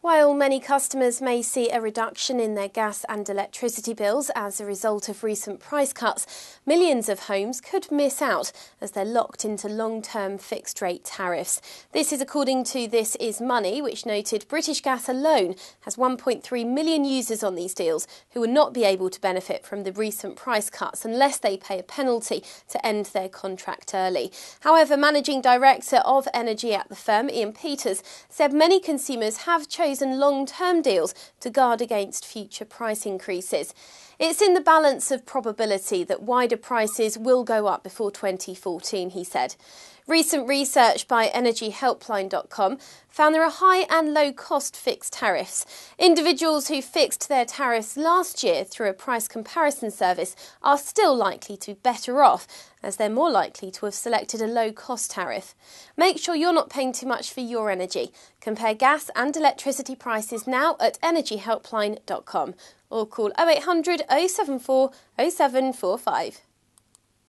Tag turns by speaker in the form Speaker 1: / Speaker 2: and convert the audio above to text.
Speaker 1: While many customers may see a reduction in their gas and electricity bills as a result of recent price cuts, millions of homes could miss out as they're locked into long term fixed rate tariffs. This is according to This Is Money, which noted British Gas alone has 1.3 million users on these deals who will not be able to benefit from the recent price cuts unless they pay a penalty to end their contract early. However, Managing Director of Energy at the firm, Ian Peters, said many consumers have chosen chosen long term deals to guard against future price increases. It's in the balance of probability that wider prices will go up before 2014, he said. Recent research by EnergyHelpline.com found there are high and low cost fixed tariffs. Individuals who fixed their tariffs last year through a price comparison service are still likely to be better off, as they're more likely to have selected a low cost tariff. Make sure you're not paying too much for your energy. Compare gas and electricity prices now at EnergyHelpline.com or call 0800 074 0745.